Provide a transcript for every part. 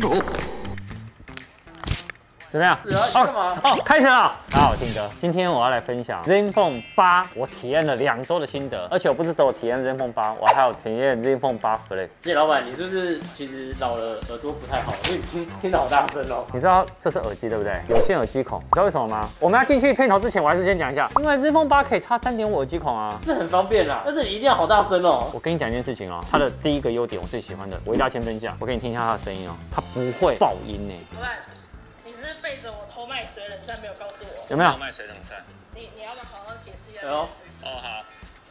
Oh. 怎么样？好啊你干嘛哦，开始了。大家好，我听哥。今天我要来分享 ZenFone 8，我体验了两周的心得，而且我不是只有体验 ZenFone 8，我还有体验 ZenFone 8 Flip。谢老板，你是不是其实老了耳朵不太好？因为你听听得好大声哦。你知道这是耳机对不对？有线耳机孔，你知道为什么吗？我们要进去片头之前，我还是先讲一下，因为 ZenFone 8可以插三点五耳机孔啊。是很方便啦，但是你一定要好大声哦。我跟你讲一件事情哦，它的第一个优点我最喜欢的，我一定要先分享。我给你听一下它的声音哦，它不会爆音呢，老背着我偷卖水冷扇没有告诉我？有没有？卖水冷扇。你你要不要好好解释一下？哦，好，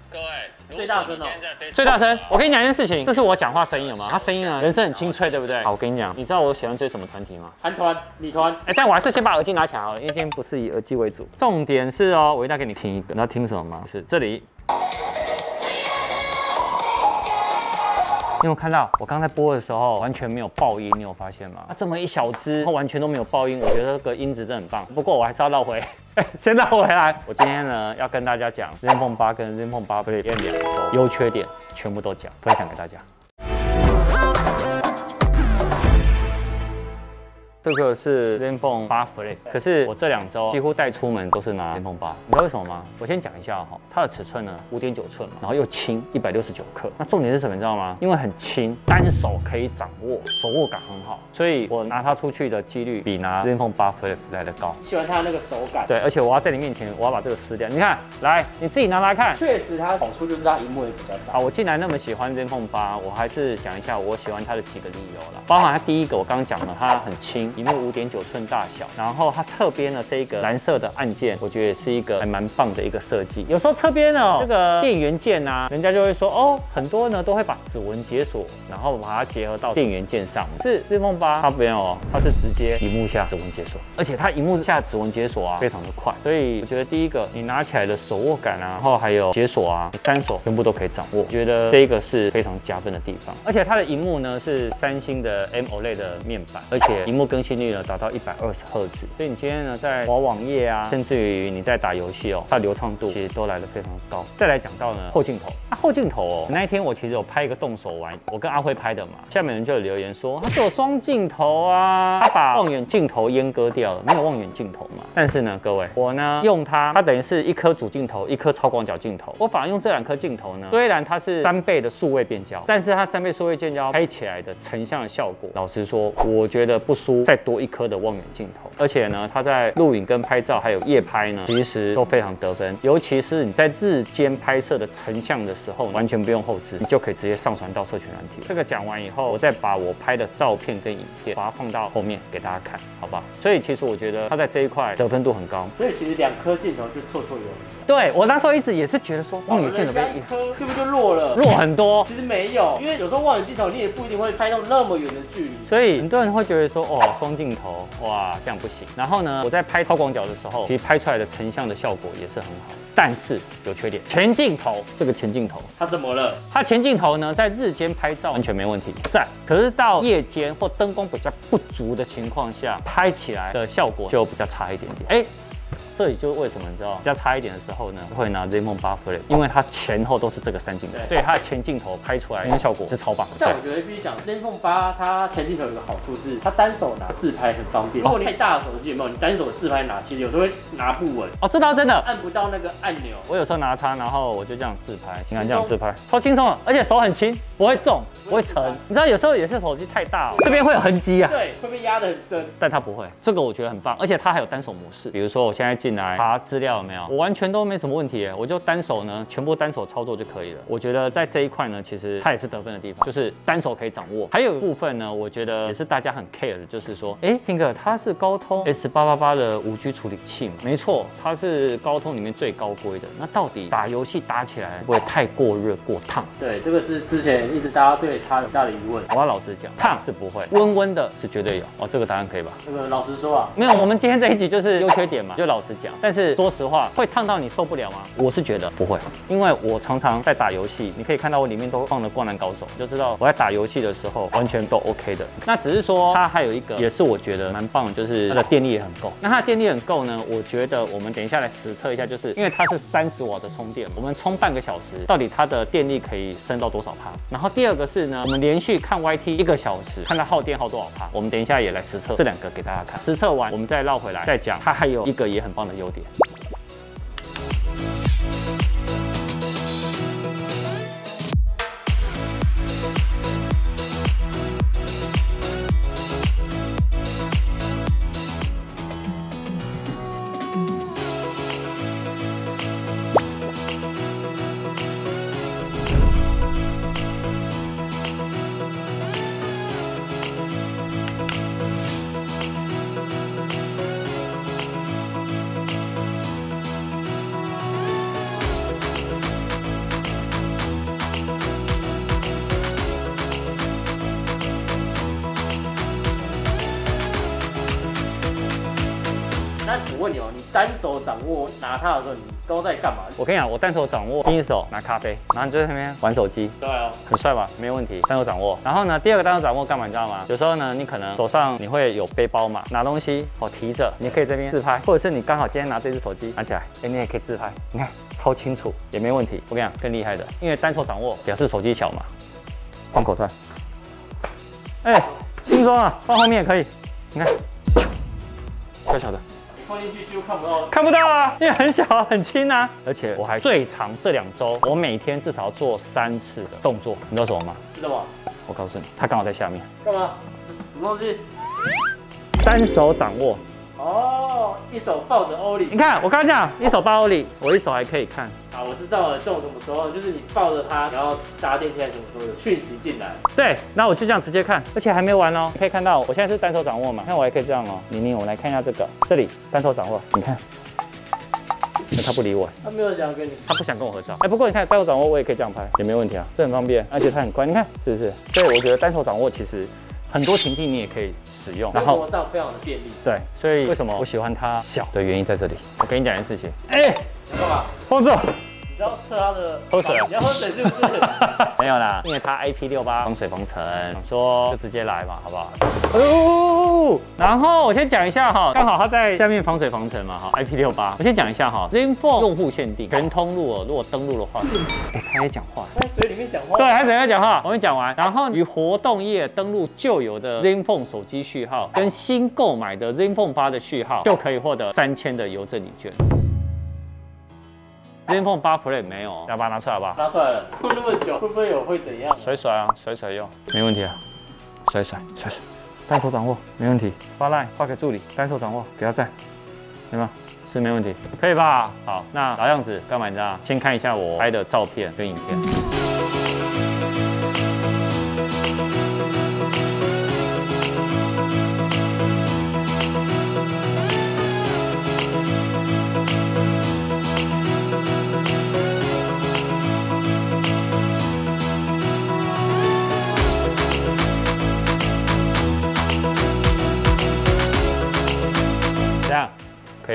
各位，最大声哦最大声！我跟你讲一件事情，这是我讲话声音有吗？他声音啊，人声很清脆，对不对？好，我跟你讲，你知道我喜欢追什么团体吗？韩团、女团，哎、但我还是先把耳机拿起来好了，因为今天不是以耳机为主。重点是哦，我一定要给你听一个，你要听什么吗？是这里。你有看到我刚才播的时候完全没有爆音？你有发现吗？它这么一小只，它完全都没有爆音，我觉得这个音质真的很棒。不过我还是要绕回，先绕回来。我今天呢要跟大家讲 ZenFone 8跟 ZenFone 8 Flip 优点优缺点，全部都讲，分享给大家。这个是 ZenFone 八 Flip，可是我这两周几乎带出门都是拿 ZenFone 八你知道为什么吗？我先讲一下哈，它的尺寸呢五点九寸嘛，然后又轻一百六十九克，那重点是什么你知道吗？因为很轻，单手可以掌握，手握感很好，所以我拿它出去的几率比拿 ZenFone 八 Flip 来的高。喜欢它那个手感。对，而且我要在你面前，我要把这个撕掉。你看，来，你自己拿来看。确实它好处就是它荧幕也比较大。好，我既然那么喜欢 ZenFone 八我还是讲一下我喜欢它的几个理由啦。包含它第一个，我刚刚讲了，它很轻，荧幕5.9寸大小，然后它侧边的这一个蓝色的按键，我觉得也是一个还蛮棒的一个设计。有时候侧边哦，这个电源键啊，人家就会说哦，很多呢都会把指纹解锁，然后把它结合到电源键上。是 ZenFone 8，它没有，它是直接荧幕下指纹解锁，而且它荧幕下指纹解锁啊，非常的快。所以我觉得第一个，你拿起来的手握感啊，然后还有解锁啊，你单手全部都可以掌握，觉得这个是非常加分的地方。而且它的荧幕呢是三星的 M OLED 的面板，而且荧幕更新心率呢达到一百二十赫兹，所以你今天呢在滑网页啊，甚至于你在打游戏哦，它的流畅度其实都来得非常高。再来讲到呢后镜头，啊后镜头哦，那一天我其实有拍一个动手玩，我跟阿辉拍的嘛，下面人就有留言说它是有双镜头啊，他把望远镜头阉割掉了，没有望远镜头嘛。但是呢，各位，我呢用它，它等于是一颗主镜头，一颗超广角镜头，我反而用这两颗镜头呢，虽然它是三倍的数位变焦，但是它三倍数位变焦拍起来的成像的效果，老实说，我觉得不输再多一颗的望远镜头。而且呢，它在录影跟拍照还有夜拍呢，其实都非常得分。尤其是你在日间拍摄的成像的时候，完全不用后置，你就可以直接上传到社群软体。这个讲完以后，我再把我拍的照片跟影片，把它放到后面给大家看，好不好？所以其实我觉得它在这一块得分度很高。所以其实两颗镜头就绰绰有余。对我那时候一直也是觉得说，望远镜人家头被一颗是不是就弱了？弱很多。其实没有，因为有时候望远镜头你也不一定会拍到那么远的距离。所以很多人会觉得说，哦，双镜头，哇，这样不行。然后呢，我在拍超广角的时候，其实拍出来的成像的效果也是很好，但是有缺点。前镜头这个前镜头，它怎么了？它前镜头呢，在日间拍照完全没问题，在。可是到夜间或灯光比较不足的情况下，拍起来的效果就比较差一点点。哎。这里就是为什么你知道比较差一点的时候呢，会拿 ZenFone 8 Flip，因为它前后都是这个三镜头，对所以它的前镜头拍出来那效果是超棒的。但我觉得必须讲，ZenFone 8它前镜头有个好处是，它单手拿自拍很方便。如果你太大的手机有没有，你单手自拍拿，其实有时候会拿不稳，哦，这倒真的，按不到那个按钮。我有时候拿它，然后我就这样自拍，你看这样自拍，超轻松的，而且手很轻，不会重，不会沉。你知道有时候也是手机太大、哦，这边会有痕迹啊，对，会被压得很深。但它不会，这个我觉得很棒，而且它还有单手模式。比如说我现在进来查资料有没有，我完全都没什么问题，我就单手呢全部单手操作就可以了。我觉得在这一块呢，其实它也是得分的地方，就是单手可以掌握。还有一部分呢，我觉得也是大家很 care 的，就是说，哎，听哥，它是高通 S 八八八的五 G 处理器嘛？没错，它是高通里面最高规的。那到底打游戏打起来会不会太过热过烫？对，这个是之前一直大家对它有大的疑问。我要老实讲，烫是不会，温温的是绝对有哦。这个答案可以吧？这个老实说啊，没有，我们今天这一集就是优缺点嘛，就老实讲。但是说实话，会烫到你受不了吗？我是觉得不会，因为我常常在打游戏，你可以看到我里面都放了灌篮高手，就知道我在打游戏的时候完全都 OK 的。那只是说它还有一个也是我觉得蛮棒，就是它的电力也很够。那它的电力很够呢，我觉得我们等一下来实测一下，就是因为它是三十瓦的充电，我们充半个小时，到底它的电力可以升到多少帕？然后第二个是呢，我们连续看 YT 一个小时，看它耗电耗多少帕。我们等一下也来实测这两个给大家看。实测完，我们再绕回来再讲，它还有一个也很棒的优点。我问你哦，你单手掌握拿它的时候，你都在干嘛？我跟你讲，我单手掌握，第一手拿咖啡，然后你就在那边玩手机，对啊，很帅吧？没有问题，单手掌握。然后呢，第二个单手掌握干嘛？你知道吗？有时候呢，你可能手上你会有背包嘛，拿东西哦提着，你可以这边自拍，或者是你刚好今天拿这只手机拿起来，哎，你也可以自拍，你看超清楚，也没问题。我跟你讲，更厉害的，因为单手掌握表示手机小嘛，放口袋，哎，轻松啊，放后面也可以，你看，小小的。放进去就看不到。看不到啊，因为很小啊很轻啊，而且我还最长这两周，我每天至少要做三次的动作，你知道什么吗？是什么？我告诉你，它刚好在下面，干嘛？什么东西？单手掌握。哦，一手抱着欧里你。看，我刚刚讲一手抱欧里，我一手还可以看。啊，我知道了，这种什么时候？就是你抱着它，然后搭电梯还是什么时候有讯息进来？对，那我就这样直接看，而且还没完哦。可以看到，我现在是单手掌握嘛，看我还可以这样哦。宁宁，我们来看一下这个，这里单手掌握，你看，那他不理我，他没有想要跟你。他不想跟我合照。哎，不过你看单手掌握，我也可以这样拍，也没问题啊，这很方便，而且它很快，你看是不是？所以我觉得单手掌握其实很多情境你也可以使用，生活上非常的便利。对，所以为什么我喜欢它小的原因在这里。我跟你讲一件事情，哎，欸干嘛？放这。你知道测它的喝水啊你要喝水是不是？没有啦，因为它 IP 六八防水防尘，想说就直接来嘛，好不好？哦，然后我先讲一下哈，刚好它在下面防水防尘嘛，哈，IP 六八，我先讲一下哈，Rainfall 用户限定，全通路哦，如果登录的话，哎，他也讲话。在水里面讲话。对，还怎样讲话？我们讲完，然后与活动页登录旧有的 Zenfone 手机序号跟新购买的 Zenfone 八的序号，就可以获得三千的邮政礼券。Zenfone 八 Play 没有，要把它拿出来吧。拿出来了，过那么久，会不会有会怎样？甩甩啊，甩甩用，没问题啊，甩甩甩甩，单手掌握没问题，发赖发给助理，单手掌握给他赞，行吗？是没问题，可以吧？好，那老样子，干嘛你知道？先看一下我拍的照片跟影片。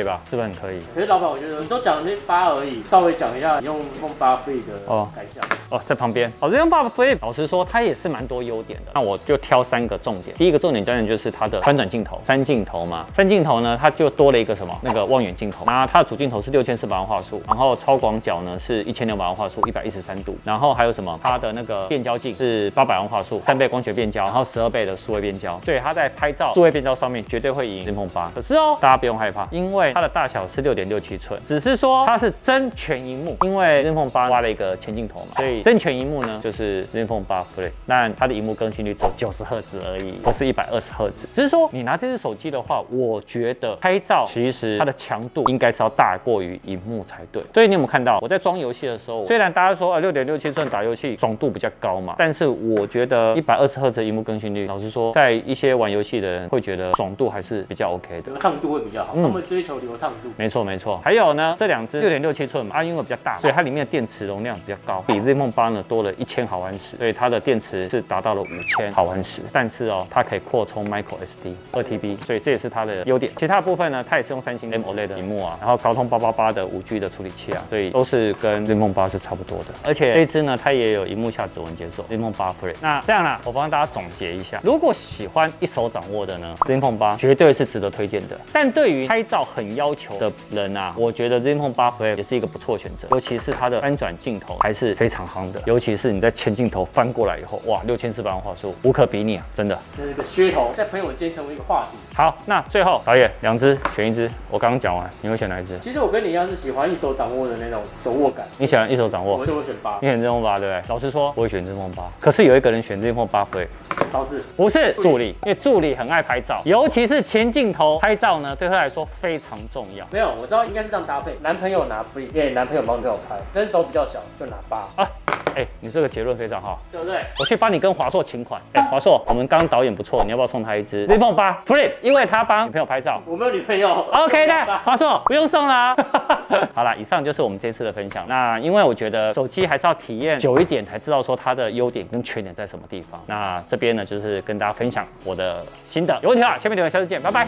以吧？是不是很可以？可是老板，我觉得你都讲了那八而已，稍微讲一下你用用八 free 的哦感想。哦，在旁边。哦，这用 Buff Flip，老实说，它也是蛮多优点的。那我就挑三个重点。第一个重点当然就是它的翻转镜头，三镜头嘛。三镜头呢，它就多了一个什么？那个望远镜头。那它的主镜头是六千四百万画素，然后超广角呢是一千六百万画素，一百一十三度。然后还有什么？它的那个变焦镜是八百万画素，三倍光学变焦，然后十二倍的数位变焦。所以它在拍照数位变焦上面绝对会赢 iPhone 八。可是哦，大家不用害怕，因为它的大小是六点六七寸，只是说它是真全荧幕，因为 iPhone 八挖了一个前镜头嘛，所以真全荧幕呢就是 iPhone 八 Play，那它的荧幕更新率只有九十赫兹而已，不是一百二十赫兹。只是说你拿这只手机的话，我觉得拍照其实它的强度应该是要大过于荧幕才对。所以你有没有看到我在装游戏的时候，虽然大家说啊六点六七寸打游戏爽度比较高嘛，但是我觉得一百二十赫兹的荧幕更新率，老实说，在一些玩游戏的人会觉得爽度还是比较 OK 的流。畅度会比较好，嗯他们追求求流畅度。没错没错，还有呢，这两只六点六七寸嘛，啊，因为比较大，所以它里面的电池容量比较高，比 Z Phone 八呢多了一千毫安时，所以它的电池是达到了五千毫安时。但是哦，它可以扩充 Micro SD 二 TB，所以这也是它的优点。其他部分呢，它也是用三星 AMOLED 的屏幕啊，然后高通八八八的五 G 的处理器啊，所以都是跟 Z Phone 八是差不多的。而且这支呢，它也有荧幕下指纹解锁 Z Phone 八 Free。那这样啦，我帮大家总结一下，如果喜欢一手掌握的呢，Z Phone 八绝对是值得推荐的。但对于拍照很要求的人啊，我觉得 Zenfone 八 Flip 也是一个不错的选择，尤其是它的翻转镜头还是非常夯的，尤其是你在前镜头翻过来以后，哇，六千四百万画素无可比拟啊，真的。这是一个噱头，在朋友间成为一个话题。好，那最后导演两只选一只，我刚刚讲完，你会选哪一只？其实我跟你一样是喜欢一手掌握的那种手握感，你喜欢一手掌握我，就会选八你选 Zenfone 八对不对？老实说，我会选 Zenfone 八，可是有一个人选 Zenfone 八 Flip，烧制。不是助理，因为助理很爱拍照，尤其是前镜头拍照呢，对他来说非常重要。没有，我知道应该是这样搭配，男朋友拿 free，因为男朋友帮女朋友拍，但是手比较小就拿八，啊，哎、你这个结论非常好。对不对？我去帮你跟华硕请款。哎、华硕，我们刚刚导演不错，你要不要送他一支 Phone 八，free，因为他帮女朋友拍照。我没有女朋友。OK 的，华硕不用送 啦。好了，以上就是我们这次的分享。那因为我觉得手机还是要体验久一点，才知道说它的优点跟缺点在什么地方。那这边呢，就是跟大家分享我的心得。有问题啊，下面留言，下次见，拜拜。